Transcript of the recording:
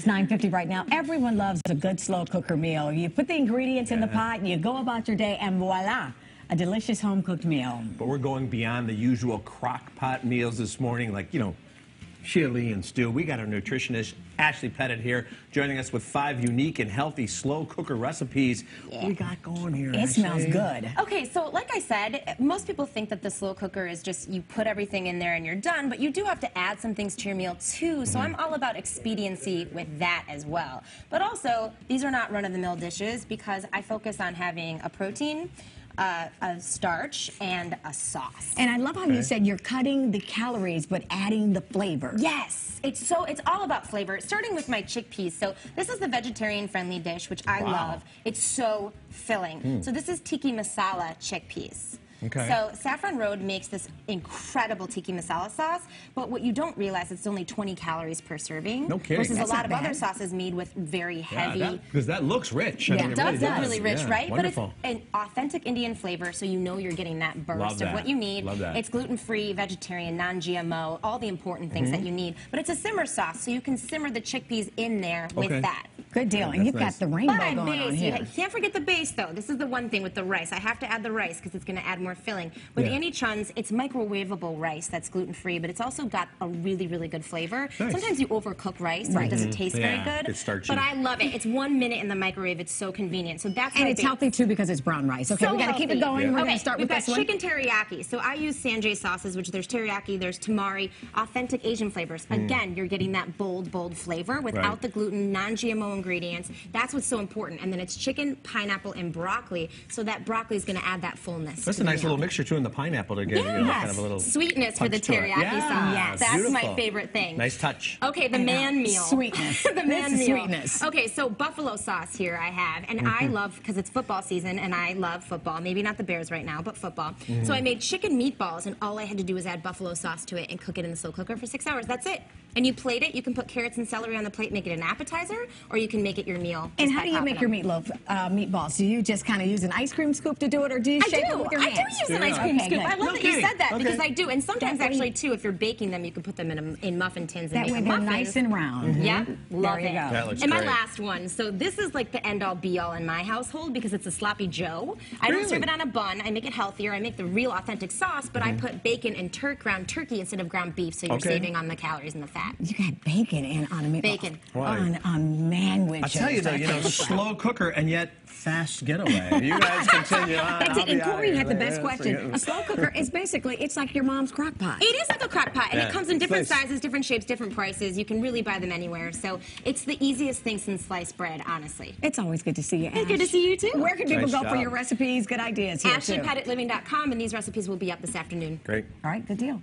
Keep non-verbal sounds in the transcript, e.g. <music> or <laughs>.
It's 9.50 right now. Everyone loves a good slow cooker meal. You put the ingredients in the pot, and you go about your day, and voila, a delicious home cooked meal. But we're going beyond the usual crock pot meals this morning, like, you know, chili and stew. We got our nutritionist, Ashley Pettit, here, joining us with five unique and healthy slow cooker recipes. What we got going here? It Ashley? smells good. Okay, so like I said, most people think that the slow cooker is just you put everything in there and you're done, but you do have to add some things to your meal too. So mm-hmm. I'm all about expediency with that as well. But also, these are not run-of-the-mill dishes because I focus on having a protein, uh, a starch, and a sauce. And I love how you said you're cutting the calories, but adding the flavor. Yes, it's so it's all about flavor. Starting with my chickpeas. So this is the vegetarian-friendly dish, which I Wow. love. It's so filling. So this is tikka masala chickpeas. Okay. So Saffron Road makes this incredible tikka masala sauce, but what you don't realize is it's only 20 calories per serving. No kidding. Versus That's a lot of bad. other sauces made with very heavy. Because that, looks rich. I Yeah, mean, it It really does look really rich, Yeah, right? Wonderful. But it's an authentic Indian flavor, so you know you're getting that burst Love of what you need. Love that. It's gluten-free, vegetarian, non-GMO, all the important things Mm-hmm. that you need. But it's a simmer sauce, so you can simmer the chickpeas in there Okay. with that. Good deal. And you've nice. got the rainbow But going on base, you here. ha- can't forget the base though. This is the one thing with the rice. I have to add the rice because it's going to add more filling. With Yeah. Annie Chun's, it's microwavable rice that's gluten free, but it's also got a really, really good flavor. Nice. Sometimes you overcook rice and Right. it doesn't taste Yeah, very good. it's starchy. But I love it. It's one minute in the microwave. It's so convenient. So that's And it's base. healthy too because it's brown rice. Okay, So we got to keep it healthy. going. We're okay, going to start with this one. we've got chicken teriyaki. So I use San-J sauces, which there's teriyaki, there's tamari, authentic Asian flavors. Again, you're getting that bold, bold flavor without Mm. Right. the gluten, non-GMO ingredients. That's what's so important. And then it's chicken, pineapple, and broccoli. So that broccoli is going to add that fullness. That's a nice meal. little mixture too in the pineapple to give you know, kind of a little Sweetness for the punch to it. teriyaki Yeah, sauce. Yes. That's my favorite thing. Nice touch. Okay, the I know. man meal. <laughs> Sweetness. the man This meal. sweetness. Okay, so buffalo sauce here I have, and I Mm-hmm. love because it's football season, and I love football. Maybe not the Bears right now, but football. Mm-hmm. So I made chicken meatballs, and all I had to do was add buffalo sauce to it and cook it in the slow cooker for six hours. That's it. And you plate it. You can put carrots and celery on the plate, make it an appetizer, or you can make it your meal. And how do you make your meatloaf uh, meatballs? Do you just kind of use an ice cream scoop to do it, or do you I shape do. it with your hands? I hands? do use an ice cream Okay, scoop. good. I love No that you said that Okay. because I do. And sometimes That way- actually too, if you're baking them, you can put them in, a, in muffin tins and That make way them they're nice and round. Yeah, love There you it. go. That looks and my great. last one. So this is like the end all be all in my household because it's a sloppy Joe. I don't serve it on a bun. I make it healthier. I make the real authentic sauce, but Mm-hmm. I put bacon and tur- ground turkey instead of ground beef, so you're Okay. saving on the calories and the fat. You got bacon in on a meatball. Bacon. Why? On a manwich. I tell you though, you know, slow cooker and yet fast getaway. You guys <laughs> continue on. That's I'll it. And out Corey had the best question. A slow cooker is basically, it's like your mom's crock pot. It is like a crock pot, and Yeah, it comes in different nice. sizes, different shapes, different prices. You can really buy them anywhere. So it's the easiest thing since sliced bread, honestly. It's always good to see you, Ash. It's good to see you too. Where can people Nice go for your recipes, good ideas here. AshleyPettitLiving.com, and these recipes will be up this afternoon. Great. All right, good deal.